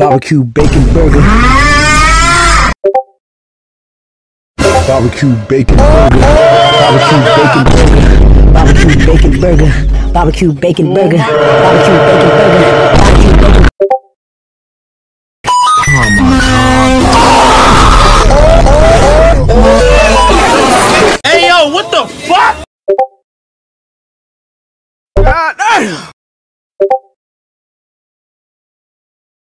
Barbecue bacon burger. Barbecue bacon burger. Barbecue bacon burger. Barbecue bacon burger. Barbecue bacon burger. Barbecue bacon burger. Barbecue bacon. Hey yo, what the fuck? God damn!